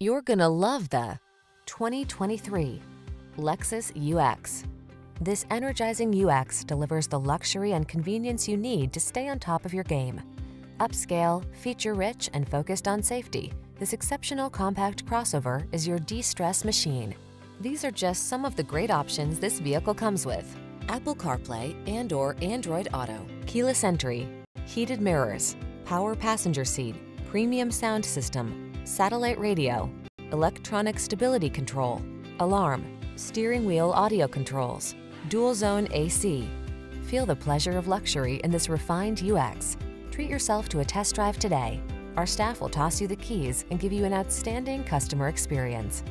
You're gonna love the 2023 Lexus UX. This energizing UX delivers the luxury and convenience you need to stay on top of your game. Upscale, feature-rich, and focused on safety, this exceptional compact crossover is your de-stress machine. These are just some of the great options this vehicle comes with. Apple CarPlay and or Android Auto, keyless entry, heated mirrors, power passenger seat, premium sound system, satellite radio, electronic stability control, alarm, steering wheel audio controls, dual zone AC. Feel the pleasure of luxury in this refined UX. Treat yourself to a test drive today. Our staff will toss you the keys and give you an outstanding customer experience.